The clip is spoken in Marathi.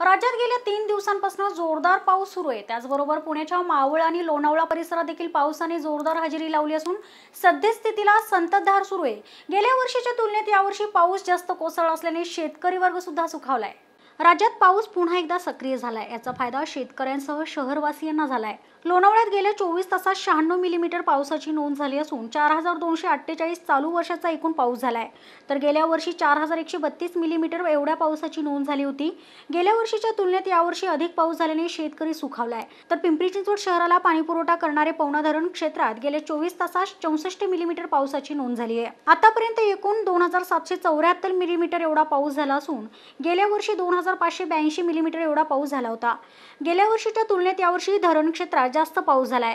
राज्यात गेल्या तीन दिवसांपासून जोरदार पाऊस सुरू आहे. त्याचबरोबर पुण्याच्या मावळ आणि लोणावळा परिसरात देखील पावसाने जोरदार हजेरी लावली असून सद्यस्थितीला संततधार सुरू आहे. गेल्या वर्षीच्या तुलनेत यावर्षी पाऊस जास्त कोसळला असल्याने शेतकरी वर्ग सुद्धा सुखावलाय. राज्यात पाऊस पुन्हा एकदा सक्रिय झालाय. याचा फायदा शेतकऱ्यांसह शहरवासियांना झालाय. लोणावळ्यात गेल्या चोवीस तासात शहाण्णव मिलीमीटर पावसाची नोंद झाली असून चार हजार दोनशे अठ्ठेचाळीस चालू वर्षाचा एकूण पाऊस झालाय. तर गेल्या वर्षी चार हजार एकशे बत्तीस मिलीमीटर एवढ्या पावसाची नोंद झाली होती. गेल्या वर्षीच्या तुलनेत यावर्षी अधिक पाऊस झाल्याने शेतकरी सुखावलाय. तर पिंपरी चिंचवड शहराला पाणीपुरवठा करणारे पवना धरण क्षेत्रात गेल्या चोवीस तासात चौसष्ट मिलीमीटर पावसाची नोंद झाली आहे. आतापर्यंत एकूण दोन हजार सातशे चौऱ्याहत्तर मिलीमीटर एवढा पाऊस झाला असून गेल्या वर्षी दोन हजार पाचशे ब्याऐंशी मिलीमीटर एवढा पाऊस झाला होता. गेल्या वर्षीच्या तुलनेत यावर्षी धरण क्षेत्रात जास्त पाऊस झालाय.